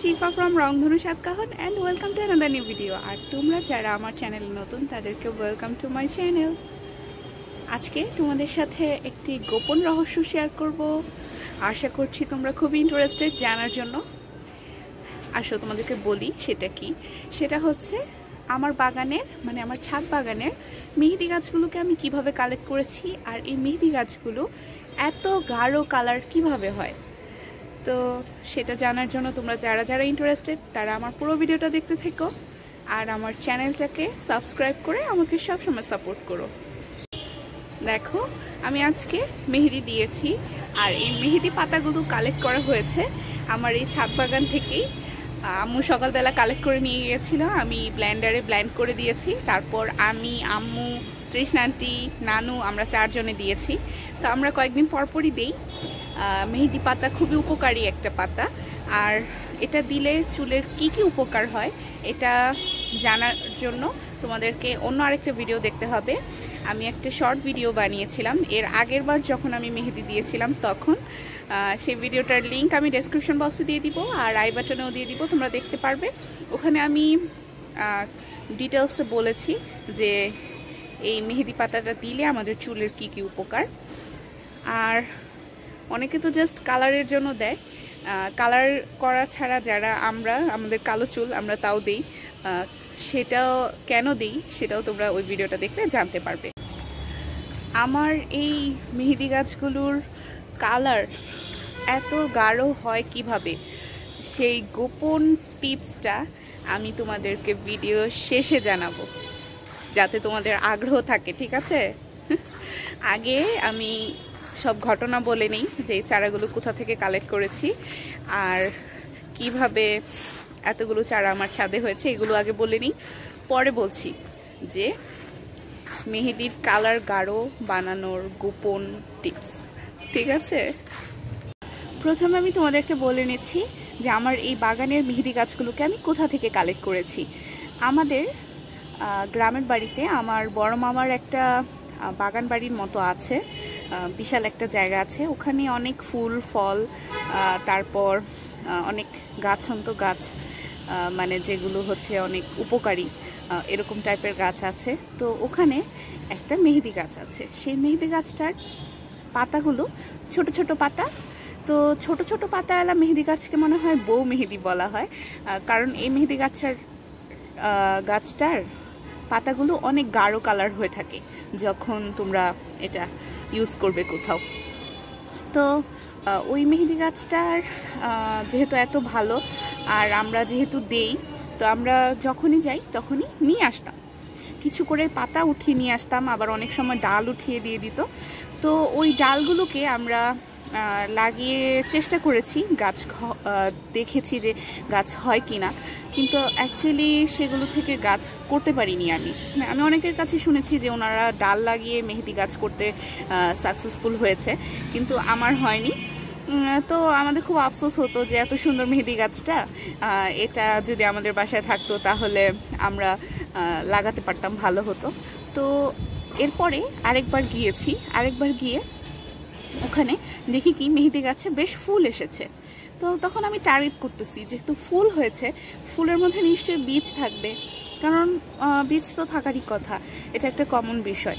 Shifa from Rongdhonu Satkahon and welcome to another new video আর তোমরা যারা আমার চ্যানেলে নতুন, তাদেরকে ওয়েলকাম টু মাই চ্যানেল আজকে তোমাদের সাথে একটি গোপন রহস্য শেয়ার করব। আশা করছি তোমরা খুব ইন্টারেস্টেড জানার জন্য। আসো তোমাদেরকে বলি সেটা কি? সেটা হচ্ছে আমার বাগানের মানে আমার ছাদ বাগানের মেহেদি গাছগুলোকে আমি কীভাবে কালেক্ট করেছি আর এই মেহেদি গাছগুলো এত গাঢ় কালার কীভাবে হয়? তো সেটা জানার জন্য তোমরা যারা যারা ইন্টারেস্টেড তারা আমার পুরো ভিডিওটা দেখতে থেকো। আর আমার চ্যানেলটাকে সাবস্ক্রাইব করে আমাকে সবসময় সাপোর্ট করো। দেখো, আমি আজকে মেহেদি দিয়েছি, আর এই মেহেদি পাতাগুলো কালেক্ট করা হয়েছে আমার এই ছাদ বাগান থেকেই। আম্মু সকালবেলা কালেক্ট করে নিয়ে গিয়েছিল, আমি ব্ল্যান্ডারে ব্ল্যান্ড করে দিয়েছি। তারপর আমি, আম্মু, তৃষ্ণান্টি, নানু, আমরা চারজনে দিয়েছি। তো আমরা কয়েকদিন পরপরই দিই। মেহেদি পাতা খুবই উপকারী একটা পাতা। আর এটা দিলে চুলের কি কি উপকার হয়, এটা জানার জন্য তোমাদেরকে অন্য আরেকটা ভিডিও দেখতে হবে। আমি একটা শর্ট ভিডিও বানিয়েছিলাম। এর আগের বার যখন আমি মেহেদি দিয়েছিলাম তখন সেই ভিডিওটার লিঙ্ক আমি ডেসক্রিপশন বক্সে দিয়ে দিব আর আই বাটনেও দিয়ে দিব, তোমরা দেখতে পারবে। ওখানে আমি ডিটেলসে বলেছি যে এই মেহেদি পাতাটা দিলে আমাদের চুলের কি কি উপকার। আর অনেকে তো জাস্ট কালারের জন্য দেয়। কালার করা ছাড়া যারা আমরা, আমাদের কালো চুল আমরা তাও দিই। সেটাও কেন দিই সেটাও তোমরা ওই ভিডিওটা দেখলে জানতে পারবে। আমার এই মেহেদি গাছগুলোর কালার এত গাঢ় হয় কীভাবে? সেই গোপন টিপসটা আমি তোমাদেরকে ভিডিও শেষে জানাব। যাতে তোমাদের আগ্রহ থাকে, ঠিক আছে? আগে আমি সব ঘটনা বলে নিই যে চারাগুলো কোথা থেকে কালেক্ট করেছি আর কীভাবে এতগুলো চারা আমার ছাদে হয়েছে, এগুলো আগে বলে নিই। পরে বলছি যে মেহেদির কালার গাঢ় বানানোর গোপন টিপস ঠিক আছে? প্রথমে আমি তোমাদেরকে বলে নিচ্ছি যে আমার এই বাগানের মেহেদি গাছগুলোকে আমি কোথা থেকে কালেক্ট করেছি। আমাদের গ্রামের বাড়িতে আমার বড় মামার একটা বাগান বাড়ির মতো আছে। বিশাল একটা জায়গা আছে। ওখানে অনেক ফুল, ফল তারপর অনেক গাছ গাছন্ত গাছ মানে যেগুলো হচ্ছে অনেক উপকারী এরকম টাইপের গাছ আছে। তো ওখানে একটা মেহেদি গাছ আছে। সেই মেহেদি গাছটার পাতাগুলো ছোট ছোট পাতা। তো ছোট ছোট পাতাওয়ালা মেহেদি গাছকে মনে হয় বউ মেহেদি বলা হয়। কারণ এই মেহেদি গাছটার গাছটার পাতাগুলো অনেক গাঢ় কালার হয়ে থাকে। যখন তোমরা এটা ইউজ করবে কোথাও। তো ওই মেহেদি গাছটার যেহেতু এত ভালো, আর আমরা যেহেতু দেই, তো আমরা যখনই যাই তখনই নিয়ে আসতাম। কিছু করে পাতা উঠিয়ে নিয়ে আসতাম, আবার অনেক সময় ডাল উঠিয়ে দিয়ে দিত। তো ওই ডালগুলোকে আমরা লাগিয়ে চেষ্টা করেছি, গাছ দেখেছি যে গাছ হয় কি না কিন্তু অ্যাকচুয়ালি সেগুলো থেকে গাছ করতে পারিনি আমি। আমি অনেকের কাছে শুনেছি যে ওনারা ডাল লাগিয়ে মেহেদি গাছ করতে সাকসেসফুল হয়েছে, কিন্তু আমার হয়নি। তো আমাদের খুব আফসোস হতো যে এত সুন্দর মেহেদি গাছটা এটা যদি আমাদের বাসায় থাকতো তাহলে আমরা লাগাতে পারতাম, ভালো হতো। তো এরপরে আরেকবার গিয়েছি, আরেকবার গিয়ে ওখানে দেখি কি মেহেদি গাছে বেশ ফুল এসেছে। তো তখন আমি টার্গেট করতেছি যেহেতু ফুল হয়েছে, ফুলের মধ্যে নিশ্চয়ই বীজ থাকবে। কারণ বীজ তো থাকারই কথা, এটা একটা কমন বিষয়।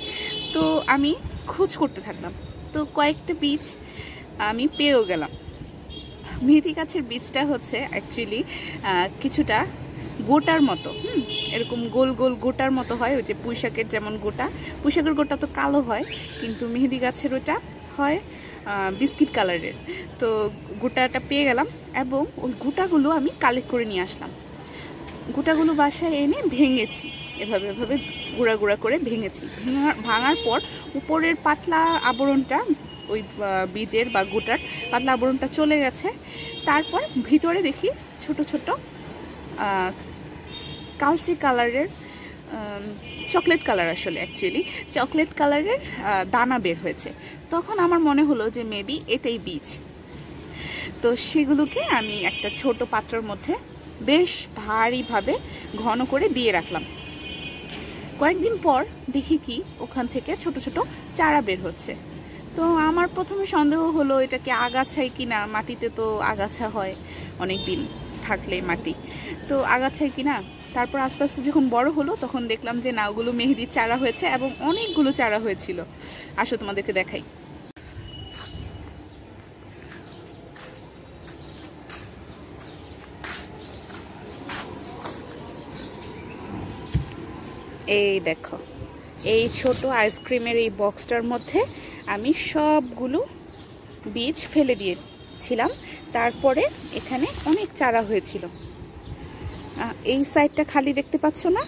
তো আমি খোঁজ করতে থাকলাম। তো কয়েকটা বীজ আমি পেয়েও গেলাম। মেহেদি গাছের বীজটা হচ্ছে অ্যাকচুয়ালি কিছুটা গোটার মতো, হুম? এরকম গোল গোল গোটার মতো হয়, ওই যে পুঁইশাকের যেমন গোটা। পুঁইশাকের গোটা তো কালো হয়, কিন্তু মেহেদি গাছের ওটা হয় বিস্কিট কালারের। তো গোটাটা পেয়ে গেলাম এবং ওই গোটাগুলো আমি কালেক্ট করে নিয়ে আসলাম। গোটাগুলো বাসায় এনে ভেঙেছি। এভাবে এভাবে গুঁড়া গুঁড়া করে ভেঙেছি। ভাঙার পর উপরের পাতলা আবরণটা, ওই বীজের বা গোটার পাতলা আবরণটা চলে গেছে। তারপর ভিতরে দেখি ছোট ছোট কালচে কালারের চকলেট কালার আসলে অ্যাকচুয়ালি চকলেট কালারের দানা বের হয়েছে। তখন আমার মনে হলো যে মেবি এটাই বীজ। তো সেগুলোকে আমি একটা ছোট পাত্রের মধ্যে বেশ ভারীভাবে ঘন করে দিয়ে রাখলাম। কয়েকদিন পর দেখি কি, ওখান থেকে ছোট ছোট চারা বের হচ্ছে। তো আমার প্রথমে সন্দেহ হলো, এটা কি আগাছাই কিনা? মাটিতে তো আগাছা হয় অনেক দিন থাকলে মাটি। তো আগাছাই কিনা? তারপর আস্তে আস্তে যখন বড় হলো, তখন দেখলাম যে না ওগুলো মেহেদির চারা হয়েছে এবং অনেকগুলো চারা হয়েছিল। আসো তোমাদেরকে দেখাই। এই দেখো, এই ছোট আইসক্রিমের এই বক্সটার মধ্যে আমি সবগুলো বীজ ফেলে দিয়েছিলাম। তারপরে এখানে অনেক চারা হয়েছিল। এই সাইডটা খালি দেখতে পাচ্ছ না?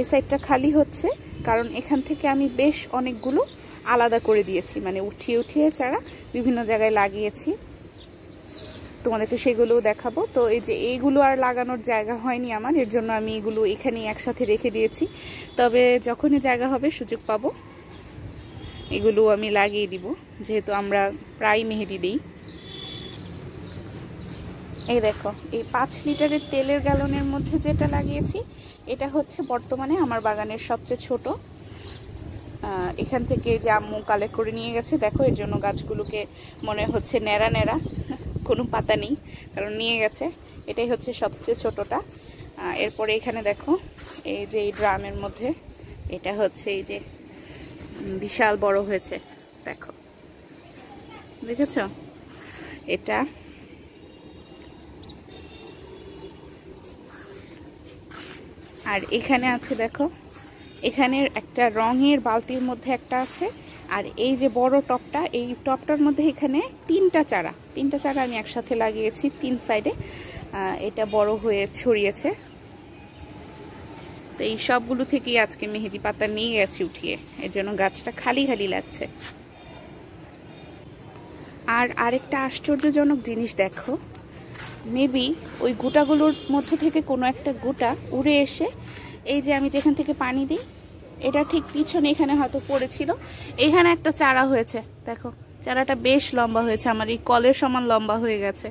এই সাইডটা খালি হচ্ছে কারণ এখান থেকে আমি বেশ অনেকগুলো আলাদা করে দিয়েছি। মানে উঠিয়ে উঠিয়ে চারা বিভিন্ন জায়গায় লাগিয়েছি। তোমাদেরকে সেগুলোও দেখাবো। তো এই যে এইগুলো আর লাগানোর জায়গা হয়নি আমার, এর জন্য আমি এগুলো এখানে একসাথে রেখে দিয়েছি। তবে যখনই জায়গা হবে সুযোগ পাবো। এগুলো আমি লাগিয়ে দিব, যেহেতু আমরা প্রায় মেহেদি দিই। এই দেখো, এই পাঁচ লিটারের তেলের গ্যালনের মধ্যে যেটা লাগিয়েছি, এটা হচ্ছে বর্তমানে আমার বাগানের সবচেয়ে ছোট। এখান থেকে যে আম্মু কালেক্ট করে নিয়ে গেছে, দেখো, এর জন্য গাছগুলোকে মনে হচ্ছে ন্যাড়া ন্যাড়া, কোনো পাতা নেই, কারণ নিয়ে গেছে, এটাই হচ্ছে সবচেয়ে ছোটটা। এরপরে এখানে দেখো, এই যে এই ড্রামের মধ্যে, এটা হচ্ছে এই যে বিশাল বড় হয়েছে, দেখো। দেখেছ? এটা আর এখানে আছে দেখো, এখানের একটা রঙের বালতির মধ্যে একটা আছে, আর এই যে বড় টপটা, এই টপটার মধ্যে এখানে তিনটা চারা তিনটা চারা আমি একসাথে লাগিয়েছি তিন সাইডে এটা বড় হয়ে ছড়িয়েছে। তো এই সবগুলো থেকেই আজকে মেহেদি পাতা নিয়ে গেছি উঠিয়ে, এর জন্য গাছটা খালি খালি লাগছে। আর আরেকটা আশ্চর্যজনক জিনিস দেখো মেবি ওই গোটাগুলোর মধ্য থেকে কোনো একটা গোটা উড়ে এসে এই যে আমি যেখান থেকে পানি দিই, এটা ঠিক পিছনে এখানে হয়তো পড়েছিল। এখানে একটা চারা হয়েছে, দেখো, চারাটা বেশ লম্বা হয়েছে, আমার এই কলের সমান লম্বা হয়ে গেছে।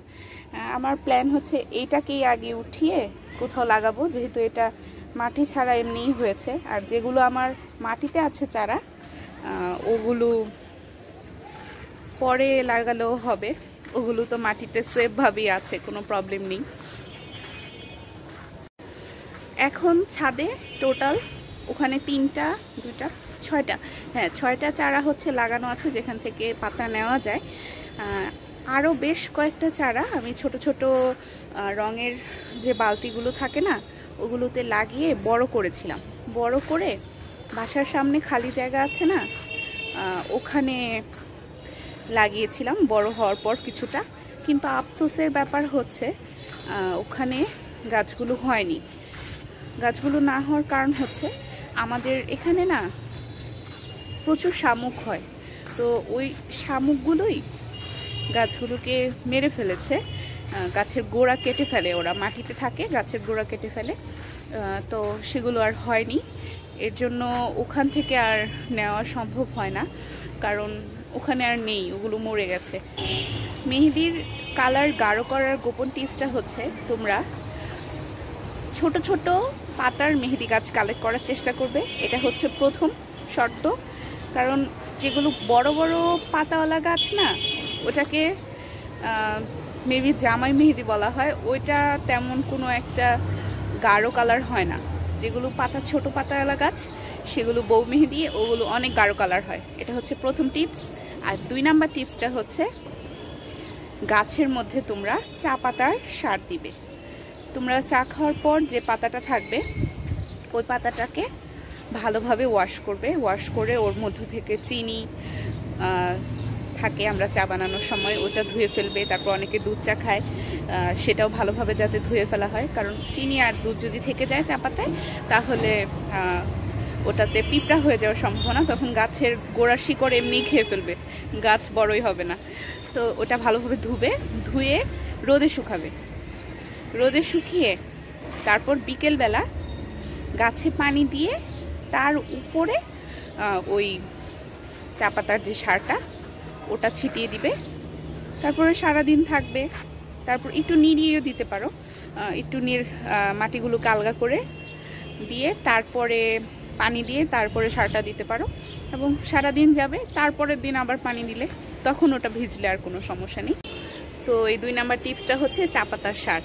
আমার প্ল্যান হচ্ছে এইটাকেই আগে উঠিয়ে কোথাও লাগাবো, যেহেতু এটা মাটি ছাড়া এমনিই হয়েছে। আর যেগুলো আমার মাটিতে আছে চারা ওগুলো পরে লাগালেও হবে। ওগুলো তো মাটিতে সেফভাবেই আছে, কোনো প্রবলেম নেই। এখন ছাদে টোটাল ওখানে তিনটা, দুইটা, ছয়টা হ্যাঁ ছয়টা চারা হচ্ছে লাগানো আছে যেখান থেকে পাতা নেওয়া যায়। আরও বেশ কয়েকটা চারা আমি ছোট ছোট রঙের যে বালতিগুলো থাকে না, ওগুলোতে লাগিয়ে বড় করেছিলাম। বড় করে বাসার সামনে খালি জায়গা আছে না ওখানে লাগিয়েছিলাম, বড় হওয়ার পর কিছুটা। কিন্তু আফসোসের ব্যাপার হচ্ছে ওখানে গাছগুলো হয়নি। গাছগুলো না হওয়ার কারণ হচ্ছে, আমাদের এখানে না প্রচুর শামুক হয়। তো ওই শামুকগুলোই গাছগুলোকে মেরে ফেলেছে। গাছের গোড়া কেটে ফেলে, ওরা মাটিতে থাকে, গাছের গোড়া কেটে ফেলে। তো সেগুলো আর হয়নি। এর জন্য ওখান থেকে আর নেওয়া সম্ভব হয় না। কারণ ওখানে আর নেই, ওগুলো মরে গেছে। মেহেদির কালার গাঢ় করার গোপন টিপসটা হচ্ছে তোমরা ছোট ছোট পাতার মেহেদি গাছ কালেক্ট করার চেষ্টা করবে। এটা হচ্ছে প্রথম শর্ত। কারণ যেগুলো বড় বড় পাতাওয়ালা গাছ না, ওটাকে মেবি জামাই মেহেদি বলা হয়, ওইটা তেমন কোনো একটা গাঢ় কালার হয় না। যেগুলো পাতা ছোট পাতাওয়ালা গাছ, সেগুলো বউ মেহেদি, ওগুলো অনেক গাঢ় কালার হয়। এটা হচ্ছে প্রথম টিপস আর দুই নাম্বার টিপসটা হচ্ছে, গাছের মধ্যে তোমরা চা পাতার সার দিবে। তোমরা চা খাওয়ার পর যে পাতাটা থাকবে, ওই পাতাটাকে ভালোভাবে ওয়াশ করবে। ওয়াশ করে ওর মধ্য থেকে চিনি থাকে আমরা চা বানানোর সময়, ওটা ধুয়ে ফেলবে, তারপর অনেকে দুধ চা খায় সেটাও ভালোভাবে যাতে ধুয়ে ফেলা হয়। কারণ চিনি আর দুধ যদি থেকে যায় চা পাতায়, তাহলে ওটাতে পিঁপড়া হয়ে যাওয়ার সম্ভাবনা, তখন গাছের গোড়ার শিকড় এমনি খেয়ে ফেলবে। গাছ বড়ই হবে না। তো ওটা ভালোভাবে ধুবে, ধুয়ে রোদে শুকাবে। রোদে শুকিয়ে তারপর বিকেলবেলা গাছে পানি দিয়ে তার উপরে ওই চা পাতার যে সারটা, ওটা ছিটিয়ে দিবে। তারপরে সারা দিন থাকবে। তারপর একটু নিড়িয়েও দিতে পারো। একটু নির মাটিগুলো আলগা করে দিয়ে তারপরে পানি দিয়ে তারপরে সারটা দিতে পারো এবং সারা দিন যাবে, তারপরের দিন আবার পানি দিলে তখন ওটা ভিজলে আর কোনো সমস্যা নেই। তো এই দুই নাম্বার টিপসটা হচ্ছে চা পাতার সার।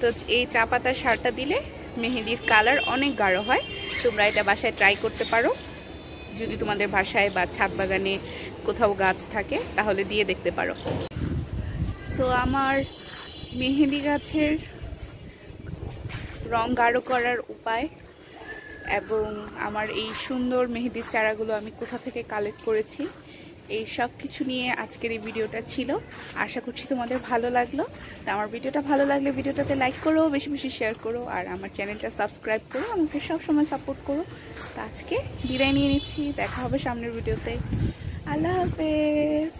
তো এই চা পাতার সারটা দিলে মেহেদির কালার অনেক গাঢ় হয়, তোমরা এটা বাসায় ট্রাই করতে পারো। যদি তোমাদের বাসায় বা ছাদ বাগানে কোথাও গাছ থাকে, তাহলে দিয়ে দেখতে পারো। তো আমার মেহেদি গাছের রং গাঢ় করার উপায় এবং আমার এই সুন্দর মেহেদির চারাগুলো আমি কোথা থেকে কালেক্ট করেছি, এই সব কিছু নিয়ে আজকের এই ভিডিওটা ছিল। আশা করছি তোমাদের ভালো লাগল। তো আমার ভিডিওটা ভালো লাগলে ভিডিওটাতে লাইক করো, বেশি বেশি শেয়ার করো, আর আমার চ্যানেলটা সাবস্ক্রাইব করো, আমাকে সবসময় সাপোর্ট করো। তো আজকে বিদায় নিয়ে নিচ্ছি, দেখা হবে সামনের ভিডিওতে। আল্লাহ হাফেজ।